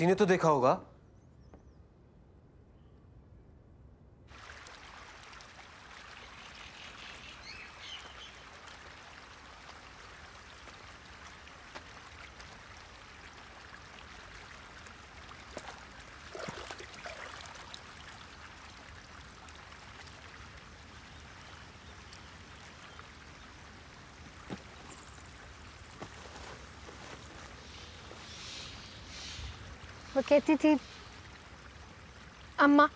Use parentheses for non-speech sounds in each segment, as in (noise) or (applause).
किसी ने तो देखा होगा। कहती थी, अम्मा,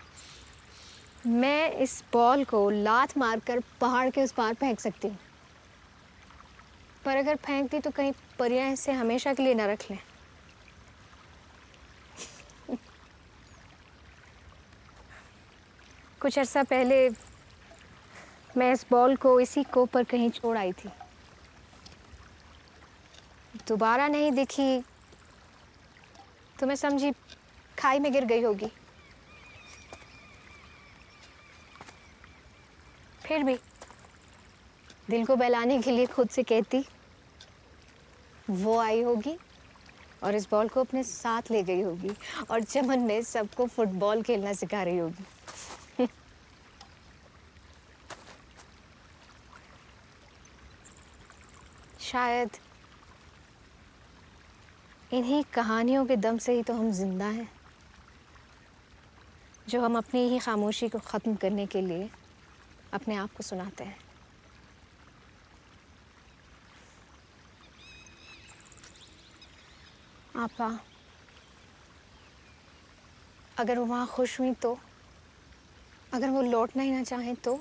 मैं इस बॉल को लात मारकर पहाड़ के उस पार फेंक सकती हूँ। पर अगर फेंक दी तो कहीं परियाँ इसे हमेशा के लिए न रख लें। (laughs) कुछ अर्सा पहले मैं इस बॉल को इसी को पर कहीं छोड़ आई थी। दोबारा नहीं दिखी तो मैं समझी खाई में गिर गई होगी। फिर भी दिल को बहलाने के लिए खुद से कहती, वो आई होगी और इस बॉल को अपने साथ ले गई होगी और चमन में सबको फुटबॉल खेलना सिखा रही होगी। (laughs) शायद इन्हीं कहानियों के दम से ही तो हम ज़िंदा हैं। जो हम अपनी ही खामोशी को ख़त्म करने के लिए अपने आप को सुनाते हैं। आपा, अगर वो वहाँ खुश हुई तो अगर वो लौटना ही ना चाहें तो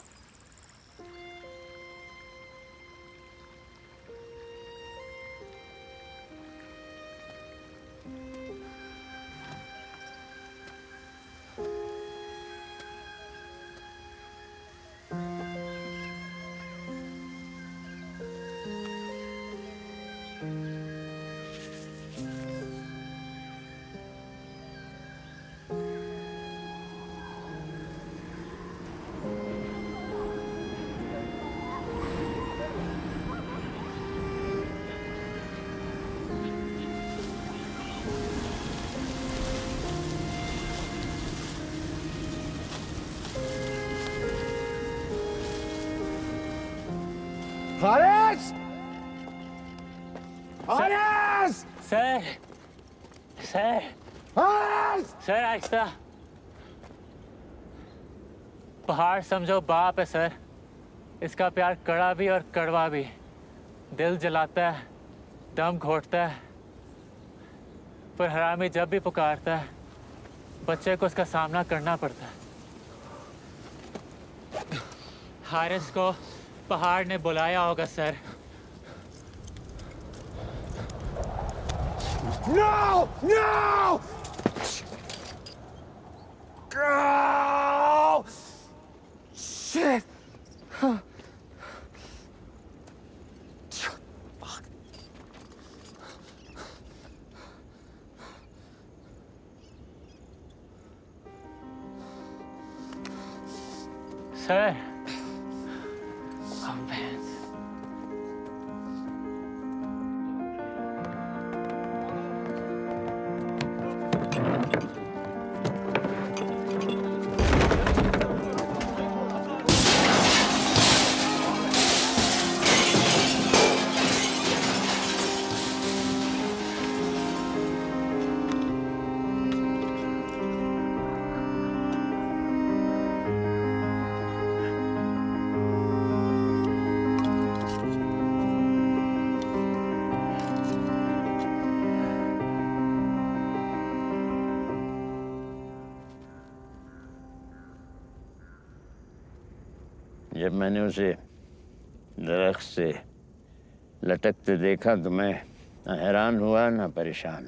सर। आहिस्ता पहाड़ समझो बाप है सर। इसका प्यार कड़ा भी और कड़वा भी। दिल जलाता है दम घोटता है पर हरामी जब भी पुकारता है बच्चे को उसका सामना करना पड़ता है। हारिस को पहाड़ ने बुलाया होगा sir. No! No! Oh! Shit! Huh. Fuck. Sir जब मैंने उसे दरख्त से लटकते देखा तो मैं ना हैरान हुआ, ना परेशान।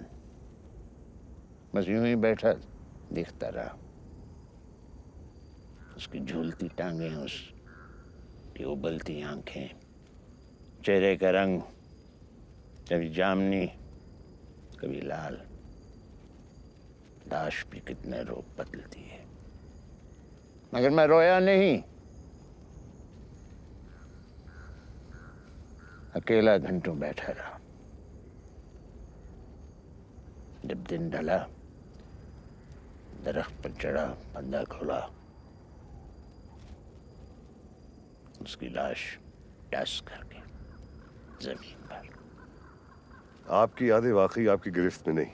बस यूँ ही बैठा, दिखता रहा। उसकी झूलती टांगें उसकी उबलती आँखें, चेहरे का रंग कभी जामनी, कभी लाल। लाश भी कितने रोग बदलती है। मगर मैं रोया नहीं। अकेला घंटों बैठा रहा। जब दिन ढला, दरख्त पर चढ़ा पंदा खोला। उसकी लाश टस करके ज़मीन पर। आपकी यादें वाकई आपकी गिरफ्त में नहीं।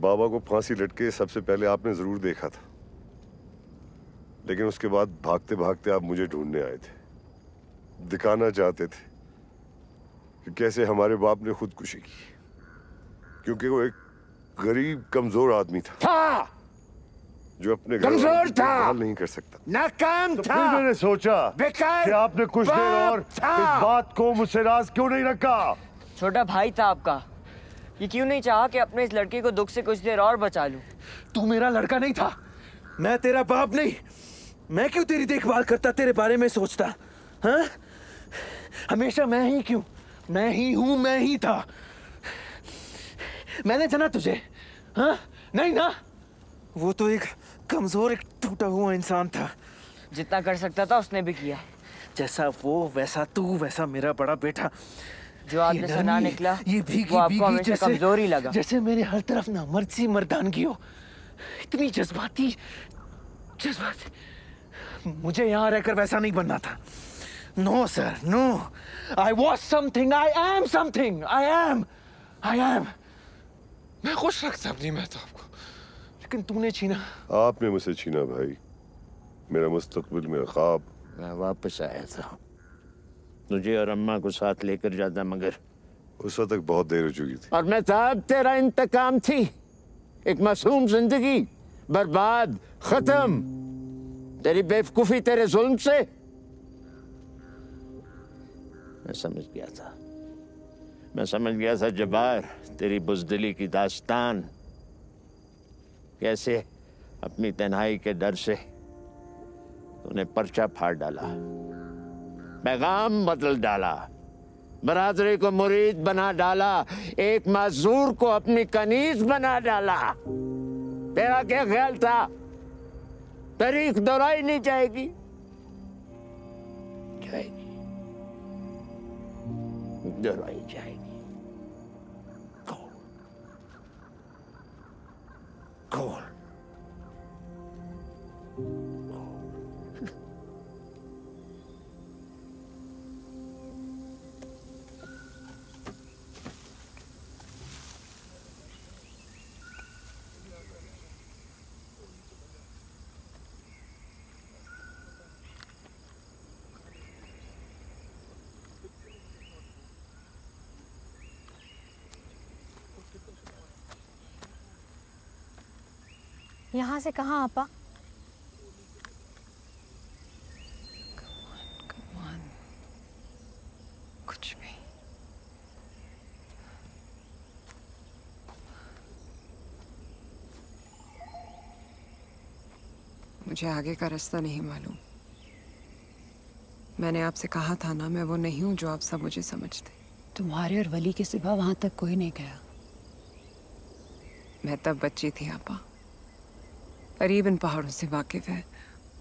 बाबा को फांसी लटके सबसे पहले आपने ज़रूर देखा था। लेकिन उसके बाद भागते भागते आप मुझे ढूँढने आए थे। दिखाना चाहते थे कि कैसे हमारे बाप ने खुदकुशी की। क्योंकि वो एक गरीब कमज़ोर आदमी था। था। जो अपने कमज़ोर था। नहीं कर सकता। नाकाम तो था। फिर मैंने सोचा बेकार कि आपने कुछ देर और था। इस बात को मुझसे राज क्यों नहीं रखा? छोटा भाई था आपका। ये क्यों नहीं चाहा कि अपने इस लड़के को दुख से कुछ देर और बचा लूँ? तू मेरा लड़का नहीं था। मैं तेरा बाप नहीं। मैं क्यों तेरी देखभाल करता तेरे बारे में सोचता? हाँ? हमेशा मैं ही क्यों? मैं ही हूँ मैं ही था। मैंने जना तुझे हाँ? नहीं ना? वो तो एक कमज़ोर एक टूटा हुआ इंसान था। जितना कर सकता था उसने भी किया। जैसा वो वैसा तू वैसा मेरा बड़ा बेटा। जो आपने ये सुना निकला ये भीगी वो आपको भीगी हमेशा जैसे कमज़ोर ही लगा। जैसे मेरे हर तरफ़ ना मर्ज़ी मर्दानगी हो इतनी जज्बाती जज्बाती। मुझे यहाँ रहकर वैसा नहीं बनना था। No sir no I was something I am something I am I am मैं खुश रख सकती मैं तो आपको। लेकिन तूने छीना। आपने मुझसे छीना भाई। मेरा मुस्तकबिल मेरा ख्वाब। मैं वापस आया था। तुझे और अम्मा को साथ लेकर जाता मगर। उस वक्त तक बहुत देर हो चुकी थी। और मैं साहब तेरा इंतकाम थी। एक मासूम ज़िंदगी। बर्बाद खत्म। तेरी बेवकूफ़ी तेरे जुल्म से मैं समझ गया था। मैं समझ गया था जबार तेरी बुजदिली की दास्तान। कैसे अपनी तन्हाई के डर से तूने पर्चा फाड़ डाला, पैगाम बदल डाला, बरादरी को मुरीद बना डाला, एक माजूर को अपनी कनीज बना डाला। तेरा क्या ख्याल था? तारीख दोहराई नहीं जाएगी। जाएगी। दोहराई जाएगी। कौन? कौन? यहाँ से कहाँ आपा? कुछ भी। मुझे आगे का रास्ता नहीं मालूम। मैंने आपसे कहा था ना मैं वो नहीं हूँ जो आप सब मुझे समझते। तुम्हारे और वली के सिवा वहाँ तक कोई नहीं गया। मैं तब बच्ची थी आपा। करीब इन पहाड़ों से वाकिफ है।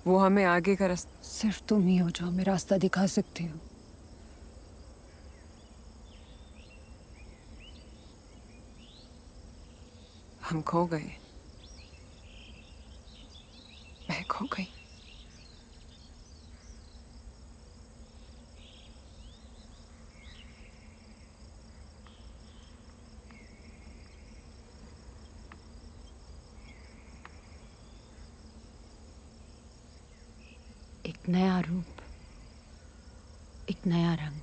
वो हमें आगे का रास्ता सिर्फ़ तुम ही हो जो हमें रास्ता दिखा सकती हो। हम खो गए। मैं खो गई एक नया रूप एक नया रंग।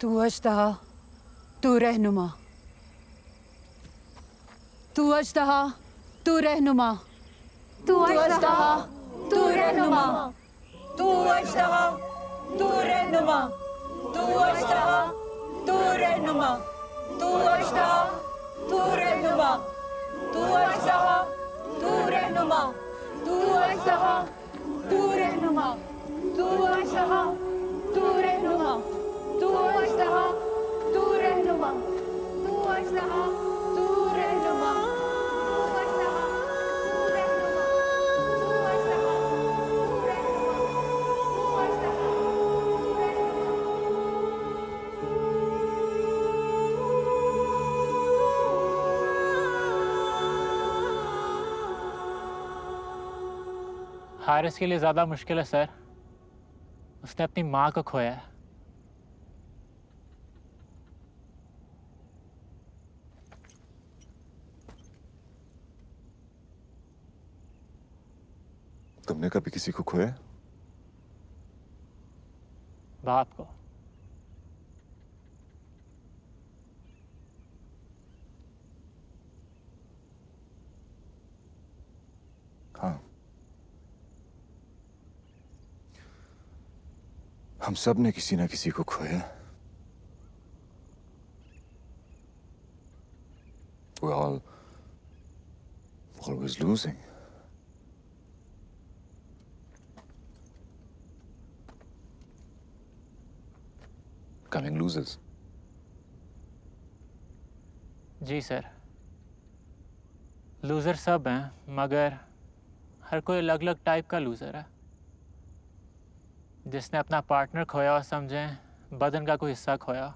तू अजदहा तू रहनुमा। तू अजदहा तू रहनुमा। तू अजदहा तू रहनुमा। तू अजदहा तू रहनुमा। तू अजदहा तू रहनुमा। तू अजदहा तू रहनुमा। तू ऐसा हो तू रहनुमा तू ऐसा हो तू रहनुमा तू ऐसा हो तू रहनुमा तू ऐसा हो हारिस के लिए ज़्यादा मुश्किल है सर। उसने अपनी माँ को खोया है। तुमने कभी किसी को खोया बाप को हाँ हम सबने किसी ना किसी को खोया We're all always losing. Becoming losers. जी, सर लूज़र सब हैं, मगर हर कोई अलग अलग टाइप का लूज़र है जिसने अपना पार्टनर खोया और समझें, बदन का कोई हिस्सा खोया।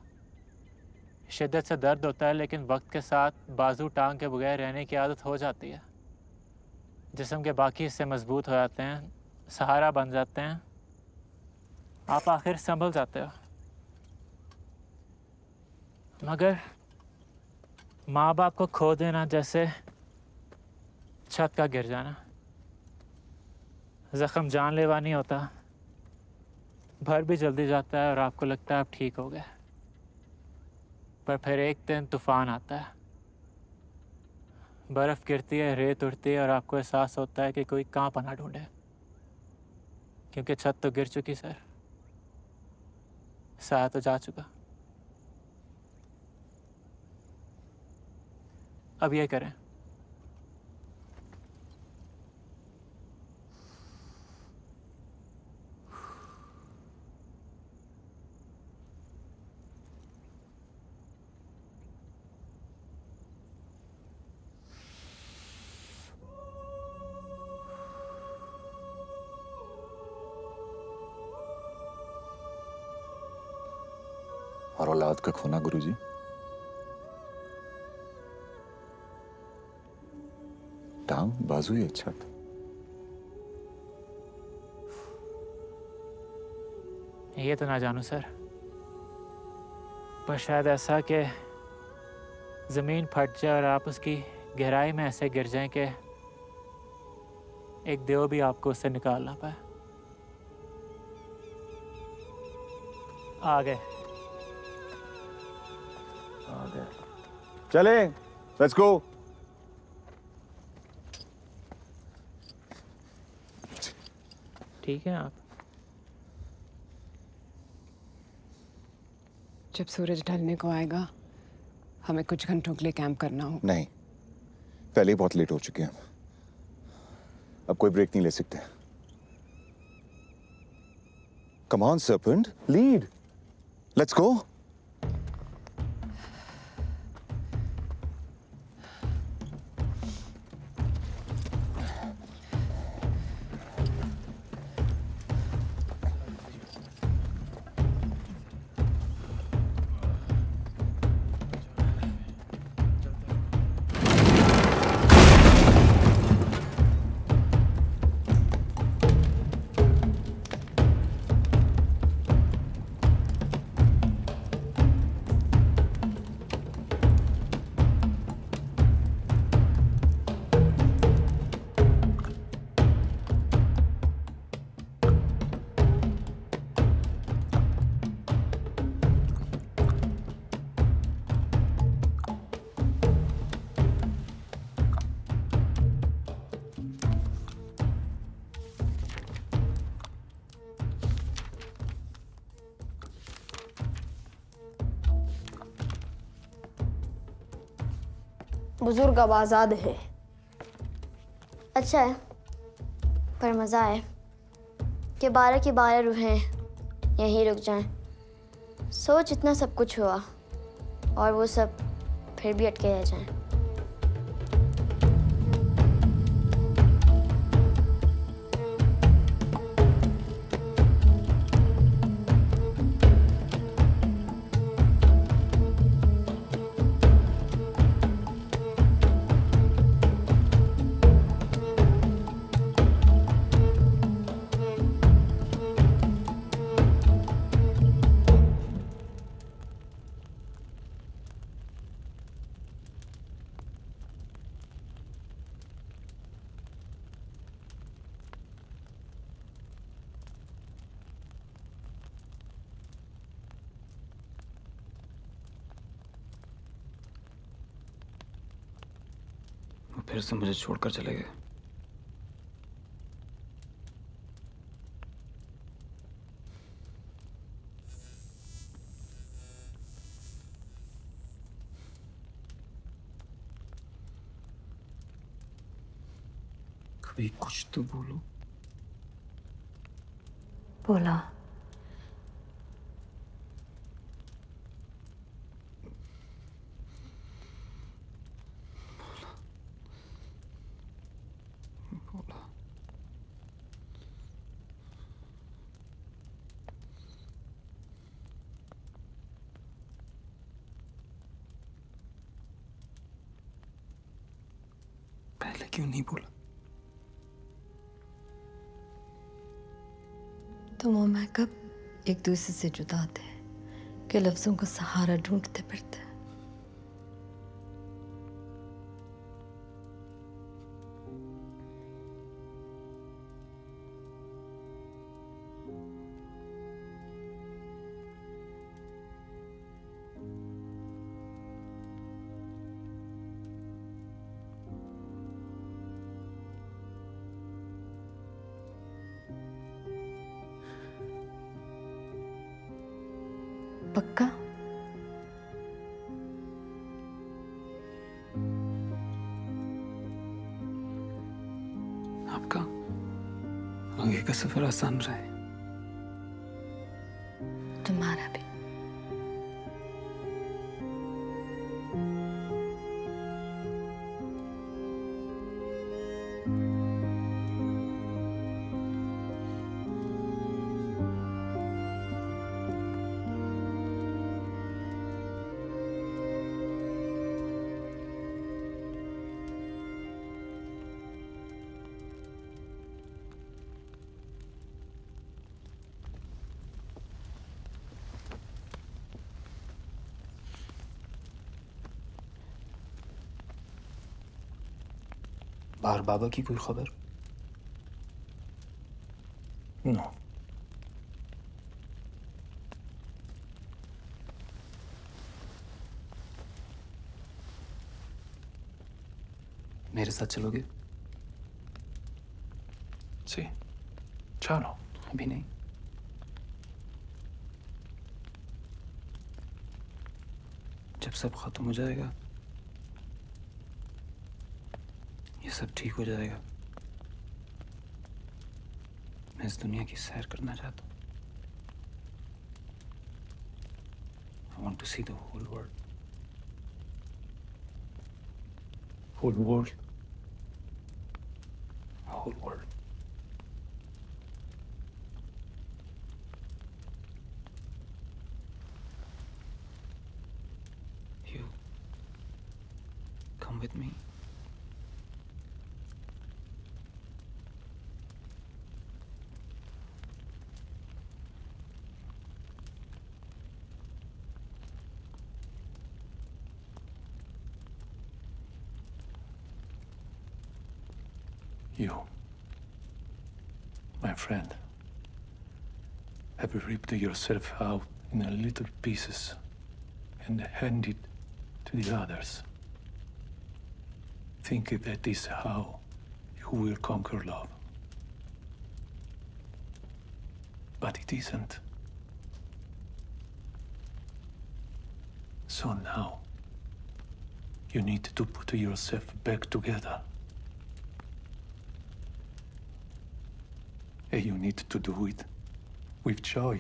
शिद्दत से दर्द होता है, लेकिन वक्त के साथ बाजू टांग के बगैर रहने की आदत हो जाती है। जिसम के बाकी हिस्से मज़बूत हो जाते हैं, सहारा बन जाते हैं। आप आखिर संभल जाते हो। मगर माँ बाप को खो देना जैसे छत का गिर जाना। जख्म जानलेवा नहीं होता। भर भी जल्दी जाता है और आपको लगता है आप ठीक हो गए पर फिर एक दिन तूफ़ान आता है। बर्फ़ गिरती है, रेत उड़ती है और आपको एहसास होता है कि कोई कहाँ पना ढूंढे। क्योंकि छत तो गिर चुकी सर। साया तो जा चुका। अब ये करें। और औलाद का खोना गुरुजी। टांग बाजू या छत। ये तो ना जानू, सर। पर शायद ऐसा कि ज़मीन फट जाए और आप उसकी गहराई में ऐसे गिर जाएँ कि एक देव भी आपको उससे निकाल ना पाए। आ गए चले लेट्स गो ठीक है आप? जब सूरज ढलने को आएगा हमें कुछ घंटों के लिए कैंप करना हो नहीं पहले ही बहुत लेट हो चुके हैं। हम अब कोई ब्रेक नहीं ले सकते। Come on serpent. Lead let's go बुज़ुर्ग अब आज़ाद है। अच्छा है, पर मज़ा है कि बारह की बारह रूहें यहीं रुक जाएँ। सोच इतना सब कुछ हुआ, और वो सब फिर भी अटके रह जाएँ। से मुझे छोड़कर चले गए। कभी कुछ तो बोलो। बोला। बोला पहले क्यों नहीं बोला तुम और मैं कब एक दूसरे से जुदा थे कि लफ्जों का सहारा ढूंढते फिरते आगे सन रहे बाबा की कोई खबर नो मेरे साथ चलोगे Sì. Ciao. अभी नहीं जब सब खत्म हो जाएगा ये सब ठीक हो जाएगा मैं इस दुनिया की सैर करना चाहता हूँ I want to see the whole world. Whole world. Whole world. You come with me. Ripped yourself out in a little pieces and handed to the others. Think that is how you will conquer love. But it isn't. So now, You need to put yourself back together. And you need to do it with joy.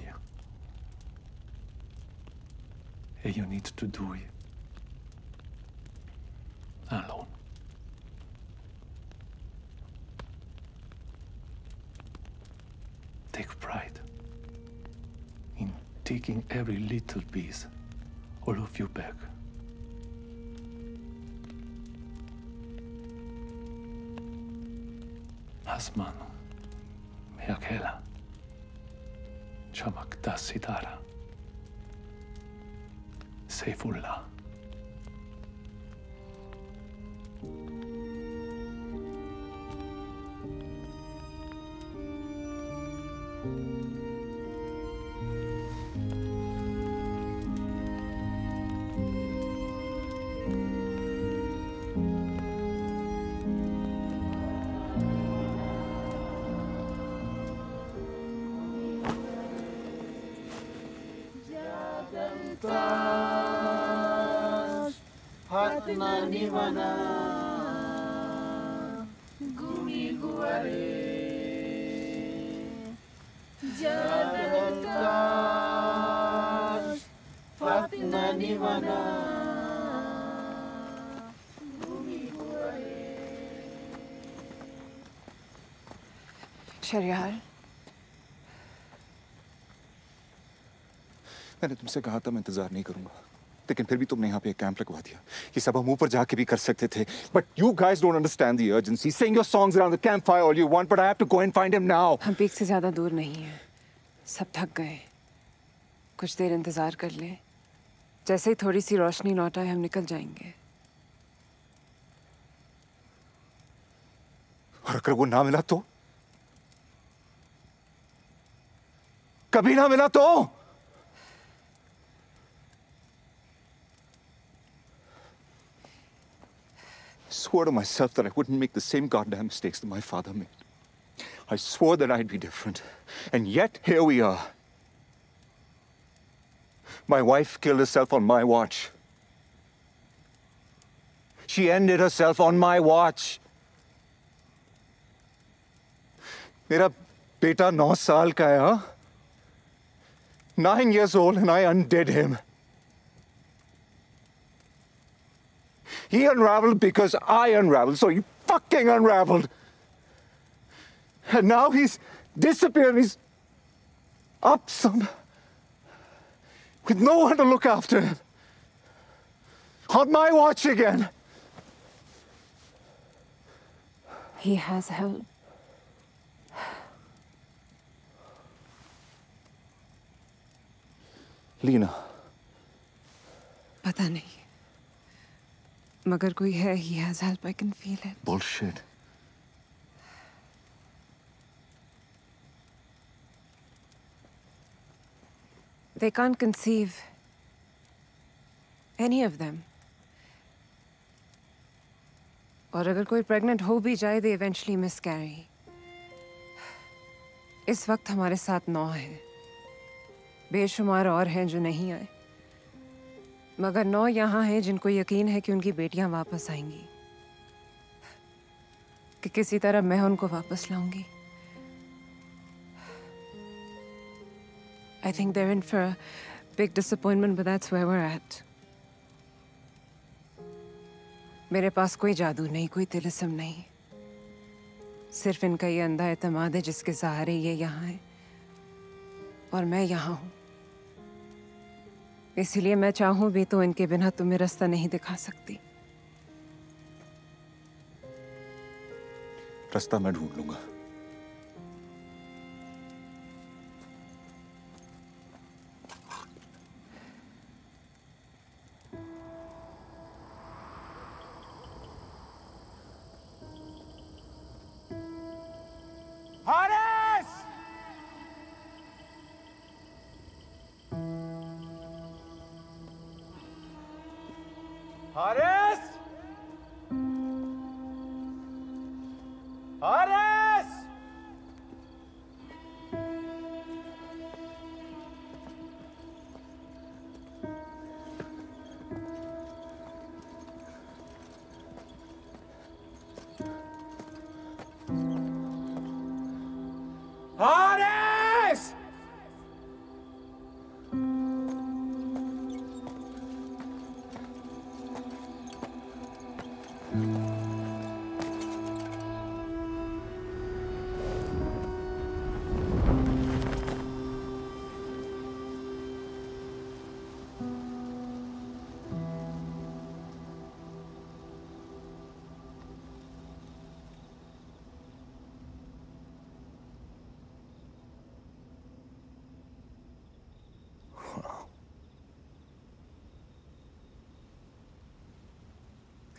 You need to do it alone. Take pride in taking every little piece, all of you back. Saifullah. Saifullah Shahriar मैंने तुमसे कहा था मैं इंतज़ार नहीं करूँगा। लेकिन फिर भी तुमने यहाँ पे एक कैंप लगवा दिया ये सब हम ऊपर जाके भी कर सकते थे। But you guys don't understand the urgency sing your songs around the camp fire all you want but I have to go and find him now हम पीक से ज़्यादा दूर नहीं है। सब थक गए कुछ देर इंतज़ार कर ले। जैसे ही थोड़ी सी रोशनी लौट आए हम निकल जाएँगे। और अगर वो ना मिला तो? कभी ना मिला तो? swore to myself that I wouldn't make the same goddamn mistakes that my father made. I swore that I'd be different. And yet, here we are. My wife killed herself on my watch. She ended herself on my watch. मेरा बेटा नौ साल का है हाँ? Nine years old and I undid him. He unraveled because I unraveled, so he fucking unraveled. And now he's disappeared. He's up some with no one to look after him. On my watch again. He has help. Lena. Patani. मगर कोई है he has help I can feel it bullshit. They can't conceive any of them. और अगर कोई pregnant हो भी जाए they eventually miss carry इस वक्त हमारे साथ नौ हैं बेशुमार और हैं जो नहीं आए मगर नौ यहाँ हैं जिनको यकीन है कि उनकी बेटियाँ वापस आएँगी। कि किसी तरह मैं उनको वापस लाऊँगी। I think they're in for a big disappointment, but that's where we're at. मेरे पास कोई जादू नहीं कोई तिलस्म नहीं। सिर्फ़ इनका ये अंधा एतमाद है जिसके सहारे ये यहाँ है। और मैं यहाँ हूँ। इसीलिए मैं चाहूँ भी तो इनके बिना तुम्हें रास्ता नहीं दिखा सकती। रास्ता मैं ढूंढ लूँगा।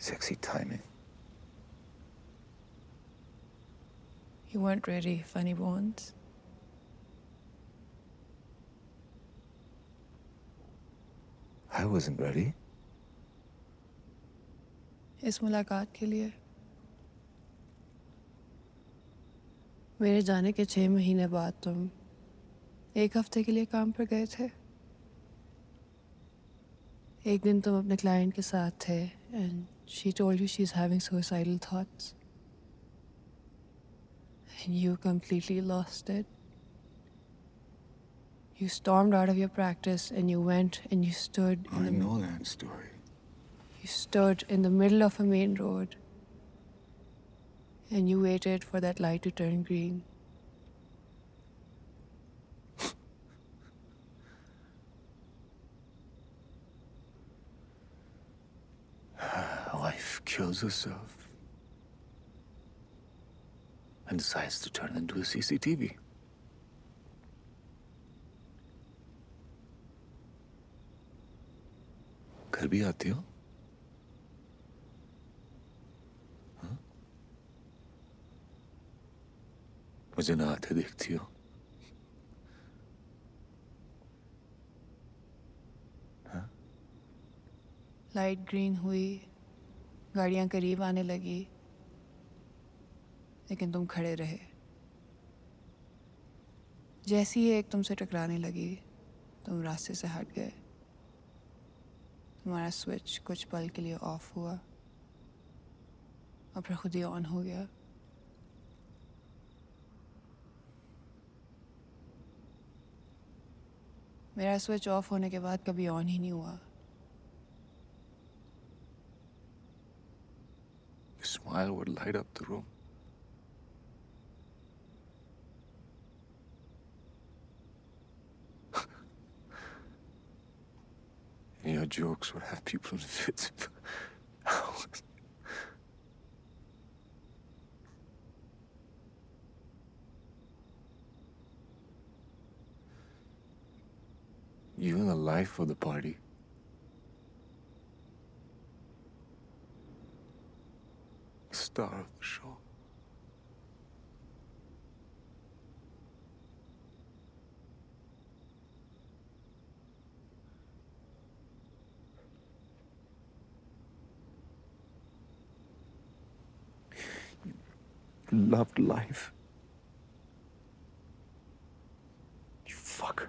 Sexy timing. You weren't ready, funny bones. I wasn't ready. इस मुलाकात के लिए मेरे जाने के छह महीने बाद तुम एक हफ़्ते के लिए काम पर गए थे एक दिन तुम अपने क्लाइंट के साथ थे and She told you she's having suicidal thoughts. And you completely lost it. You stormed out of your practice and you went and you stood. I know that story. You stood in the middle of a main road and you waited for that light to turn green. wife kills herself and decides to turn into a CCTV. घर भी आती हो हाँ? मुझे ना आते देखती हो लाइट ग्रीन हुई गाड़ियाँ करीब आने लगी, लेकिन तुम खड़े रहे। जैसी ही एक तुमसे टकराने लगी, तुम रास्ते से हट गए। तुम्हारा स्विच कुछ पल के लिए ऑफ़ हुआ, और फिर खुद ही ऑन हो गया। मेरा स्विच ऑफ़ होने के बाद कभी ऑन ही नहीं हुआ। Smile would light up the room. and (laughs) your jokes would have people (laughs) in fits. (laughs) you are the life of the party. Star of the show. You loved life. You fucker.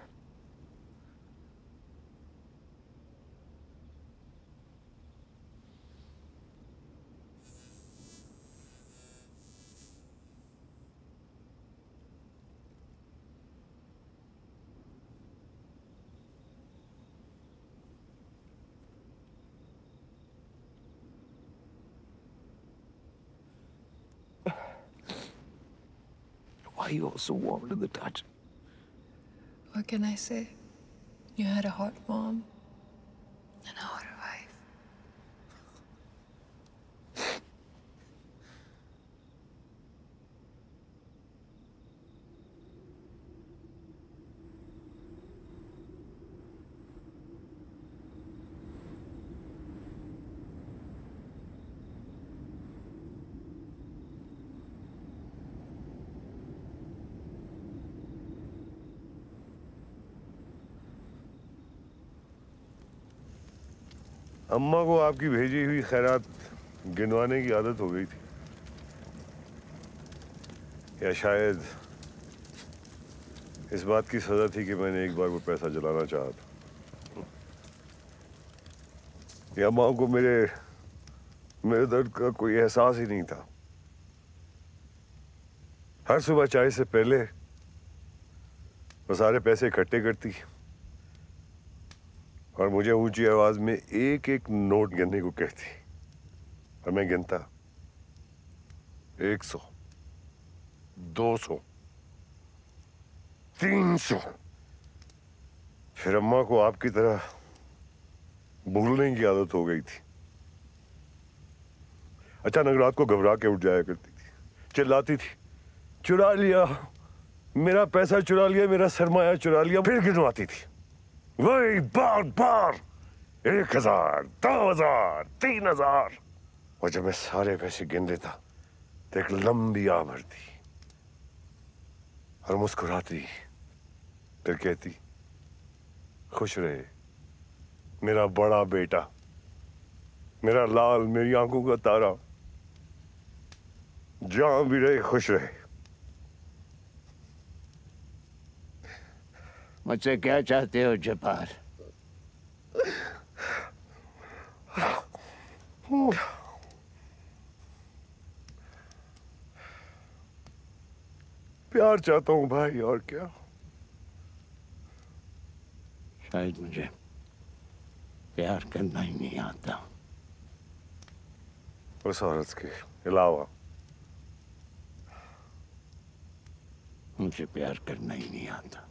Why are you all so warm to the touch? What can I say? You had a hot mom and a hot अम्मा को आपकी भेजी हुई खैरात गिनवाने की आदत हो गई थी। या शायद इस बात की सजा थी कि मैंने एक बार वो पैसा जलाना चाहा था। या अम्मा को मेरे मेरे दर्द का कोई एहसास ही नहीं था। हर सुबह चाय से पहले वो सारे पैसे इकट्ठे करती। और मुझे ऊँची आवाज़ में एक एक नोट गिनने को कहती। और मैं गिनता। एक सौ, दो सौ, तीन सौ। फिर अम्मा को आपकी तरह भूलने की आदत हो गई थी। अचानक रात को घबरा के उठ जाया करती थी। चिल्लाती थी, चुरा लिया, मेरा पैसा चुरा लिया, मेरा सरमाया चुरा लिया, फिर गिनवाती थी। वही बार बार, एक हज़ार, दो हज़ार, तीन हज़ार। और जब मैं सारे पैसे गिन लेता तो एक लंबी आ भरती। और मुस्कुराती, फिर कहती, खुश रहे, मेरा बड़ा बेटा, मेरा लाल मेरी आँखों का तारा। जहाँ भी रहे, खुश रहे। मुझसे क्या चाहते हो जपार प्यार चाहता हूँ भाई और क्या? शायद मुझे प्यार करना ही नहीं आता। उस औरत के अलावा। मुझे प्यार करना ही नहीं आता।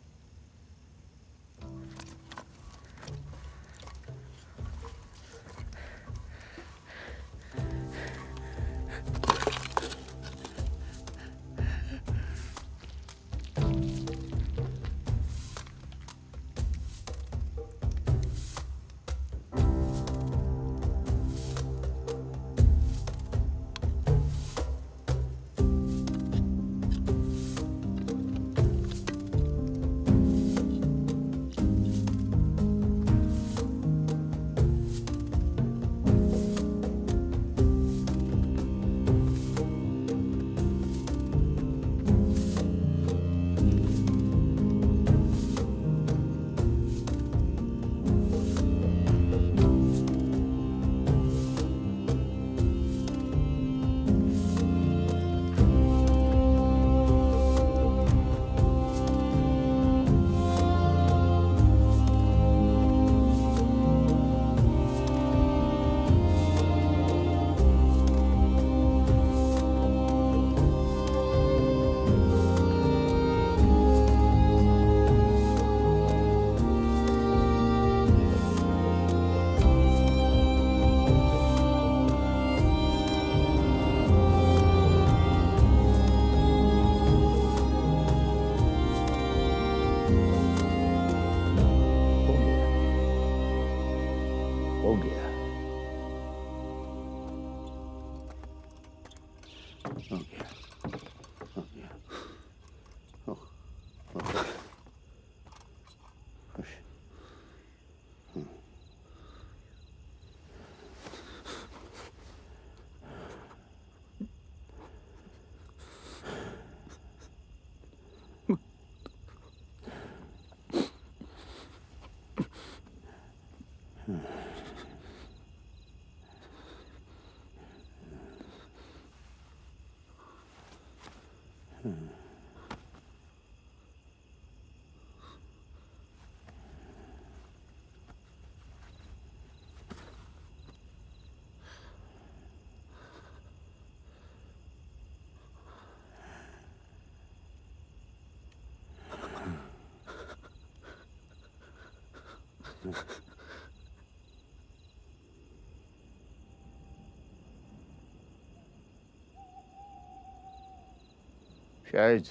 शायद।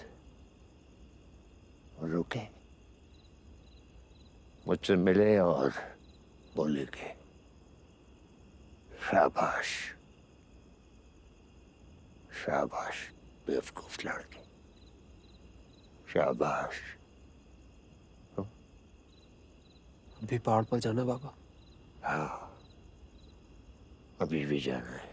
रुके। मुझसे मिले और बोले के शाबाश। शाबाश बेवकूफ़ लड़के। शाबाश। अभी पहाड़ पर जाना बाबा हाँ। अभी भी जाना है।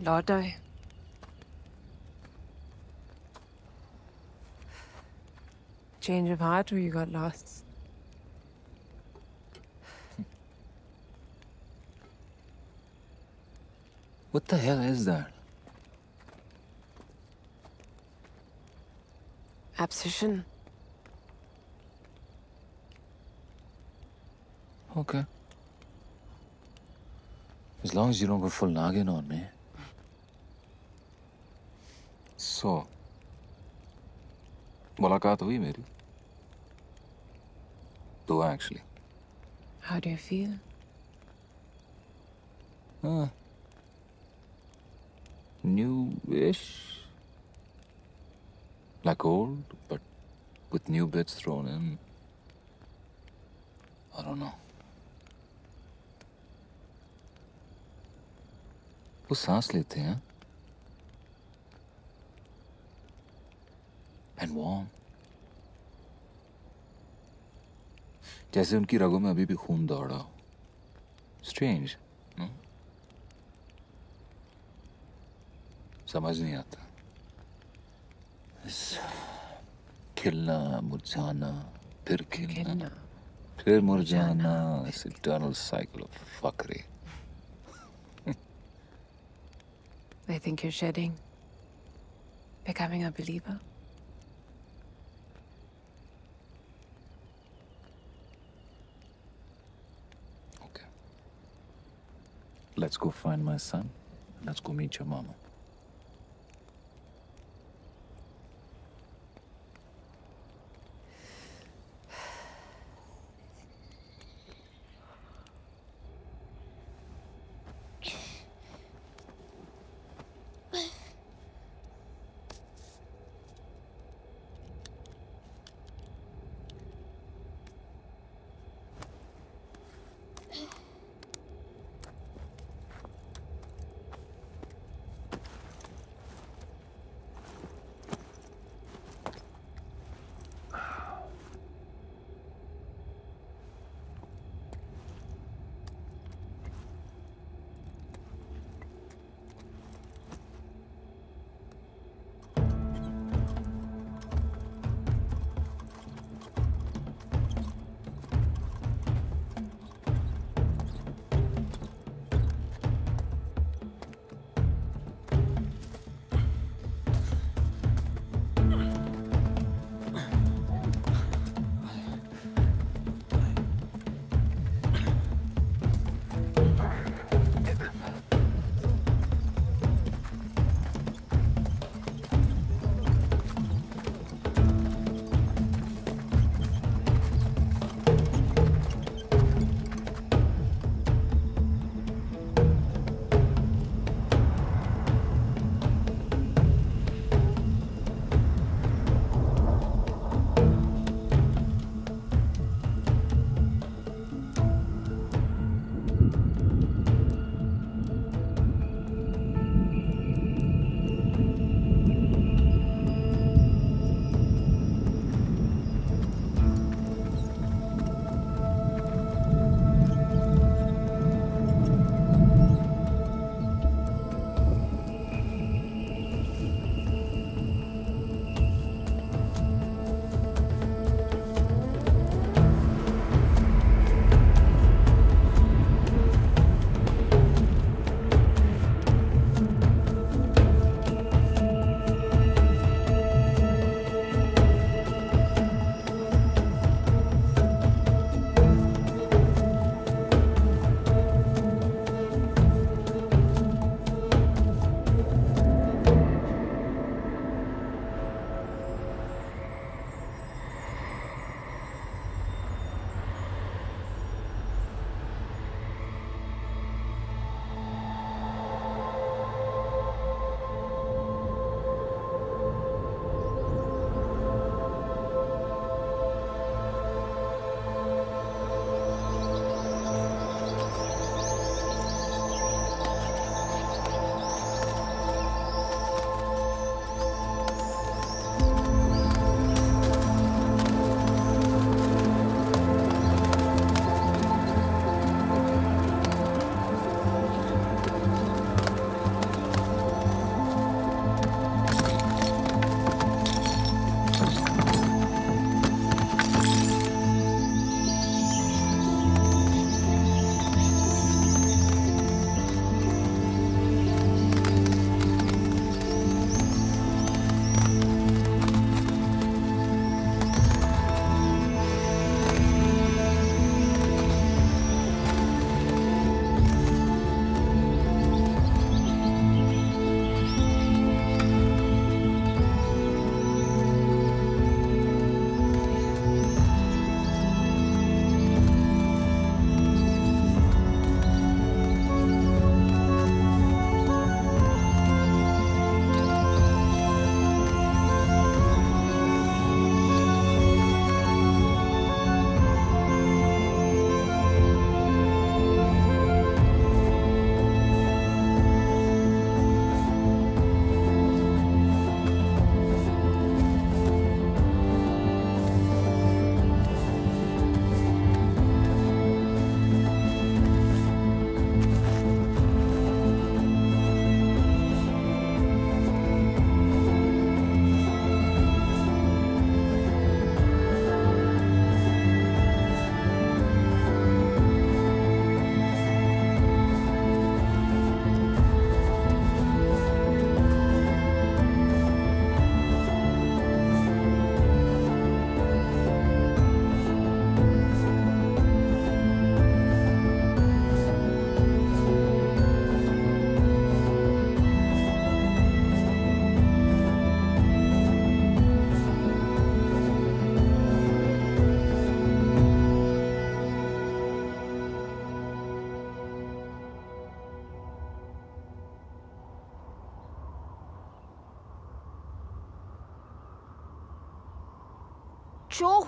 Lordo. Change of heart or you got lost? What the hell is that? Abscission. Okay. As long as you don't go full noggin on me. So, मुलाकात हुई मेरी दो actually. How do you feel? Uh, new-ish. Like old, but with new bits thrown in. I don't know. वो सांस लेते हैं and warm जैसे उनकी रगों में अभी भी खून दौड़ा हो। स्ट्रेंज समझ नहीं आता। खिलना मुरझाना फिर खिलना। फिर मुरझाना इस इटर्नल साइकिल ऑफ़ फकरी I think you're shedding. Becoming a believer. Let's go find my son. Let's go meet your mama.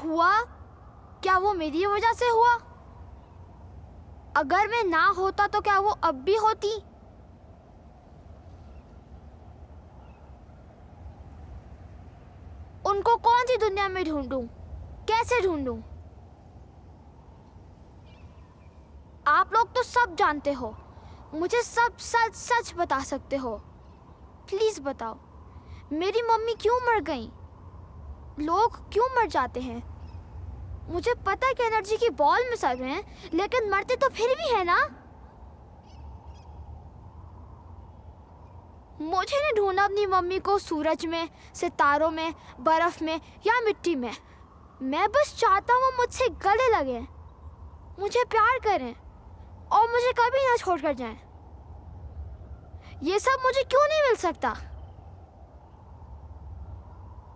हुआ? क्या वो मेरी वजह से हुआ? अगर मैं ना होता तो क्या वो अब भी होती? उनको कौन सी दुनिया में ढूंढूं? कैसे ढूंढूं? आप लोग तो सब जानते हो। मुझे सब सच सच बता सकते हो। प्लीज़ बताओ, मेरी मम्मी क्यों मर गई? लोग क्यों मर जाते हैं? मुझे पता है कि एनर्जी की बॉल में रहे हैं, लेकिन मरते तो फिर भी है ना? मुझे नहीं ढूंढना अपनी मम्मी को सूरज में, सितारों में, बर्फ़ में या मिट्टी में। मैं बस चाहता हूँ वो मुझसे गले लगे, मुझे प्यार करें, और मुझे कभी ना छोड़ कर जाएँ। ये सब मुझे क्यों नहीं मिल सकता?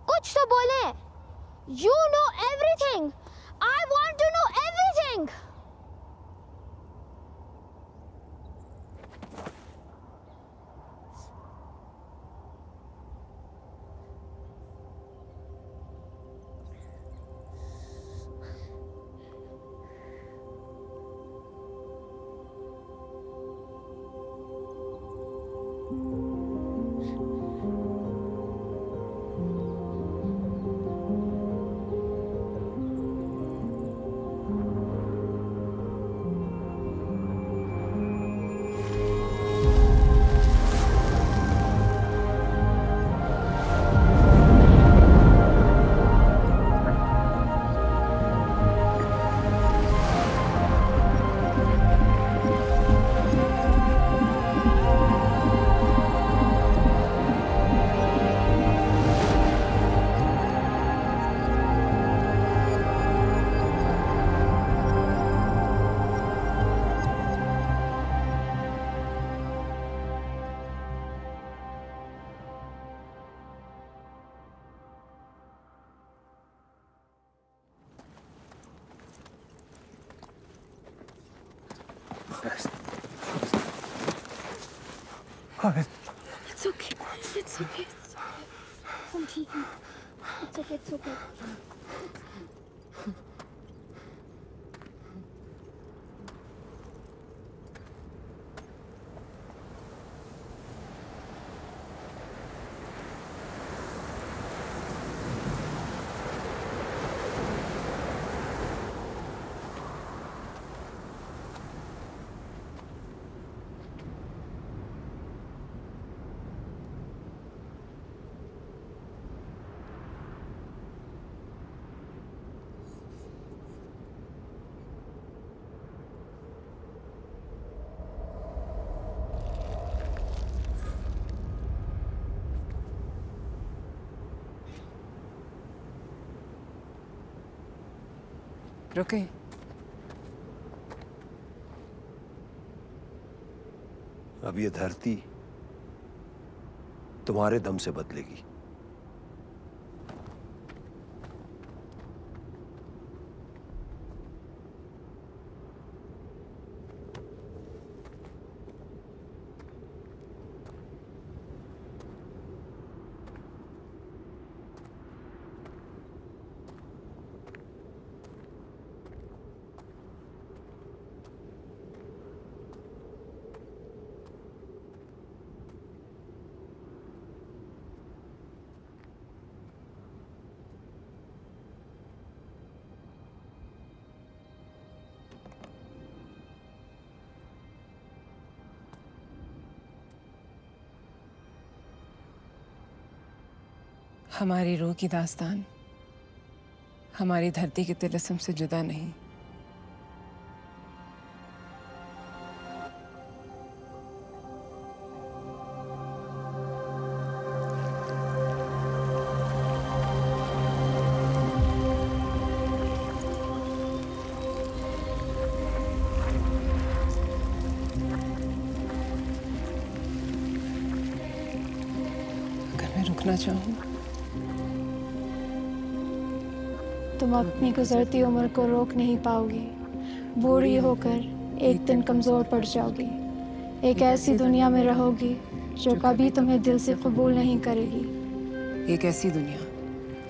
कुछ तो बोले। You know everything I want to know everything It's okay. रुके अब ये धरती तुम्हारे दम से बदलेगी। हमारी रूह की दास्तान हमारी धरती के तिलस्म से जुदा नहीं। रुकना चाहूँ अपनी गुजरती उम्र को रोक नहीं पाओगी। बूढ़ी होकर एक दिन कमज़ोर पड़ जाओगी। एक ऐसी दुनिया में रहोगी जो कभी तुम्हें दिल से कबूल नहीं करेगी। एक ऐसी दुनिया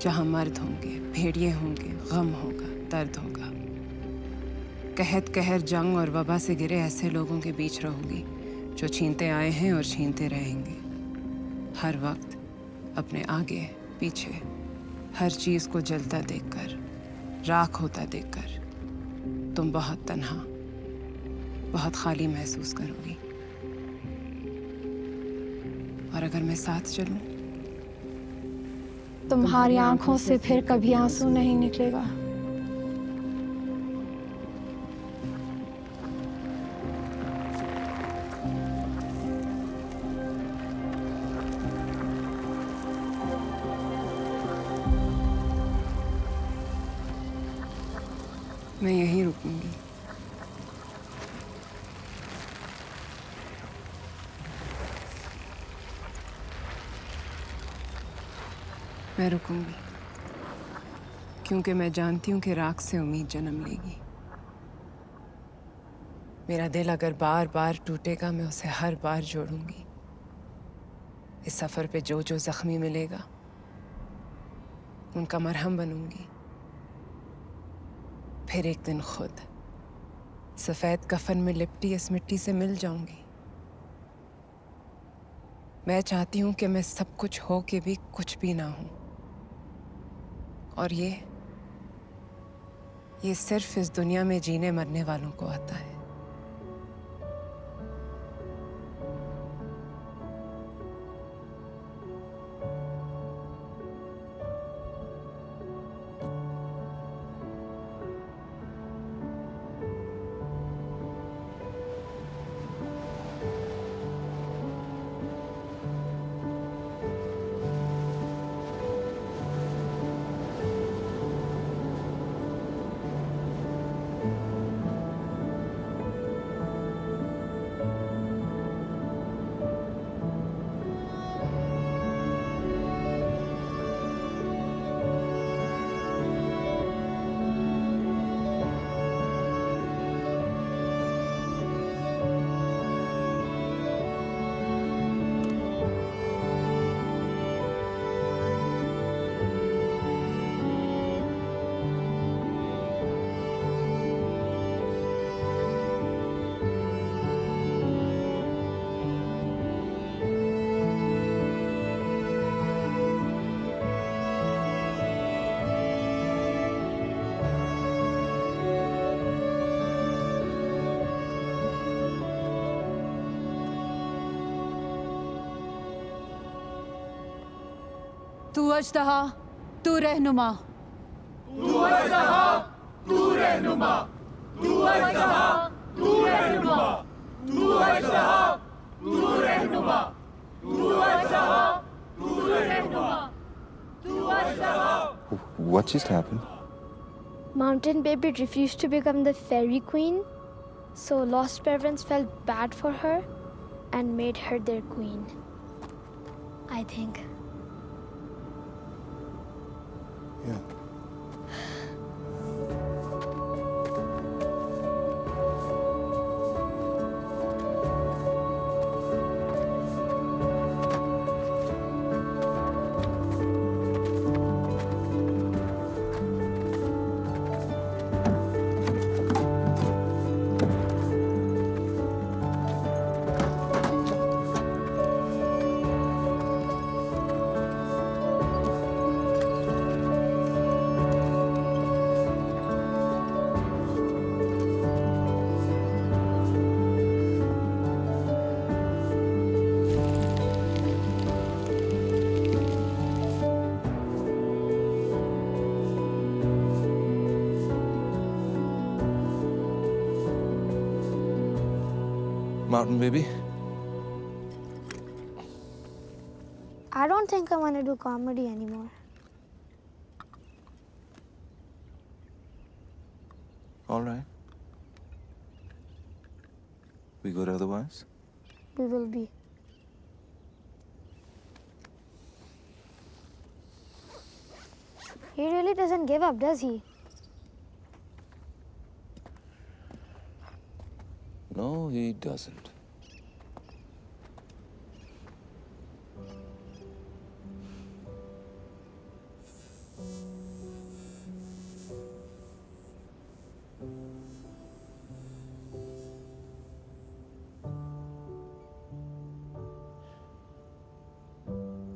जहाँ मर्द होंगे, भेड़िए होंगे, गम होगा, दर्द होगा। कहत कहर जंग और वबा से गिरे ऐसे लोगों के बीच रहूँगी जो छीनते आए हैं और छीनते रहेंगे। हर वक्त अपने आगे, पीछे, हर चीज़ को जलता देखकर राख होता देखकर। तुम बहुत तन्हा, बहुत खाली महसूस करोगी। और अगर मैं साथ चलूँ? तुम्हारी आँखों से फिर कभी आँसू नहीं निकलेगा। मैं रुकूँगी, क्योंकि मैं जानती हूँ कि राख से उम्मीद जन्म लेगी। मेरा दिल अगर बार बार टूटेगा, मैं उसे हर बार जोड़ूँगी। इस सफ़र पे जो जो जख्मी मिलेगा, उनका मरहम बनूँगी। फिर एक दिन खुद सफ़ेद कफन में लिपटी इस मिट्टी से मिल जाऊँगी। मैं चाहती हूँ कि मैं सब कुछ हो के भी कुछ भी ना हूँ। और ये ये सिर्फ़ इस दुनिया में जीने मरने वालों को आता है। अजदहा तू रहनुमा तू अजदहा तू रहनुमा तू अजदहा तू रहनुमा तू अजदहा तू रहनुमा तू अजदहा तू रहनुमा तू अजदहा What just happened? Mountain Baby refused to become the fairy queen, so lost parents felt bad for her and made her their queen. I think. Yeah. Mountain baby? I don't think I want to do comedy anymore. All right. We good otherwise? We will be. He really doesn't give up, does he? No, he doesn't.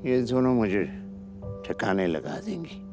ये दोनों मुझे ठकाने लगा देंगी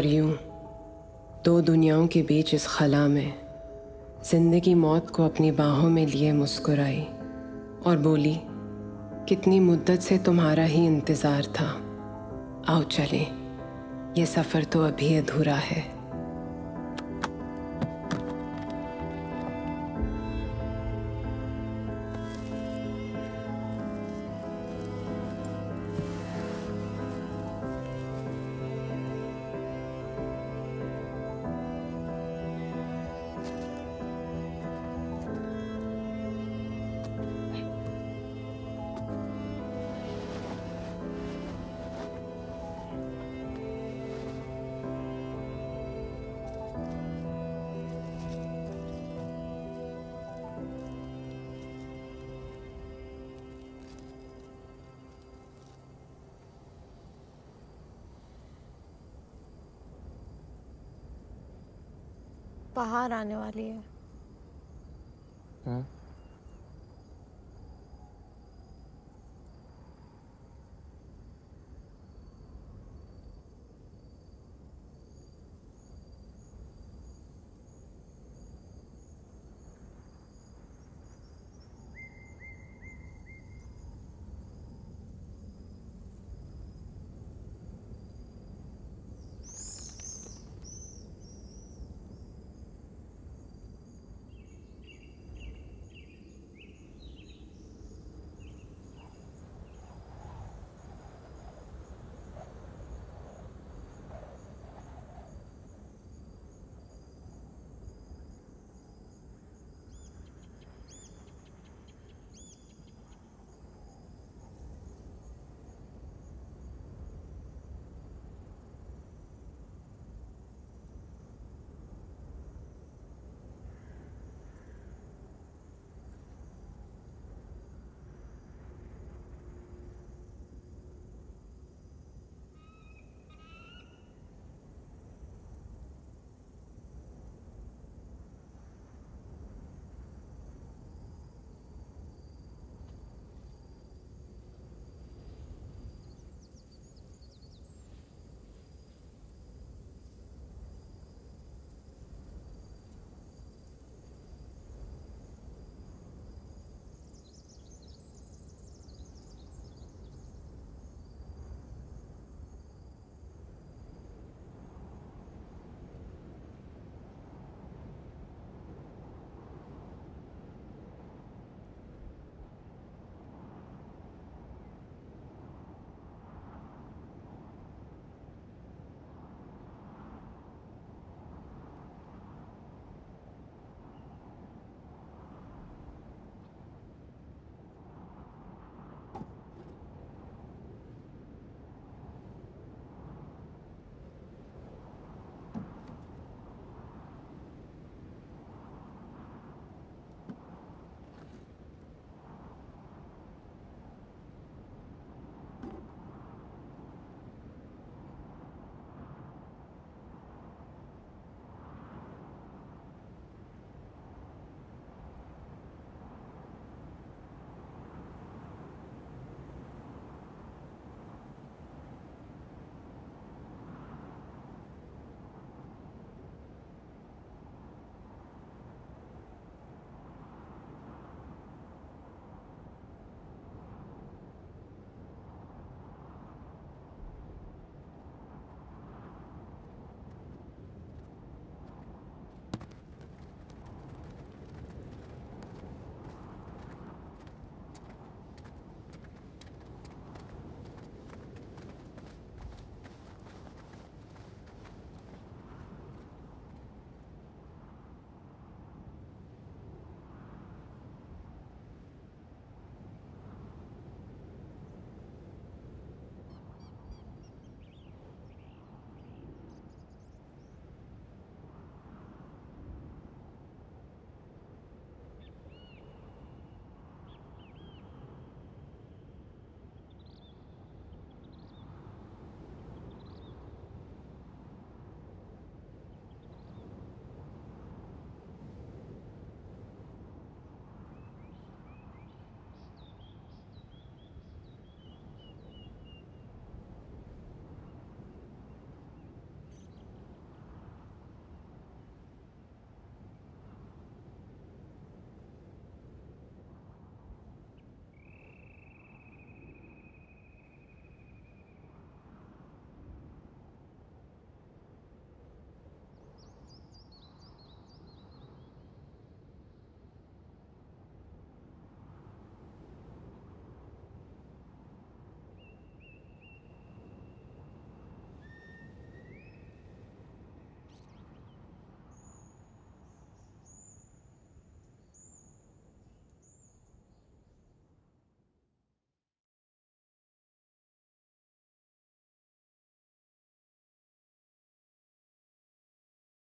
और यूँ, दो दुनियाओं के बीच इस खला में, ज़िंदगी मौत को अपनी बाहों में लिए मुस्कुराई और बोली, कितनी मुद्दत से तुम्हारा ही इंतज़ार था। आओ चले, ये सफ़र तो अभी अधूरा है। बाहर आने वाली है। हाँ?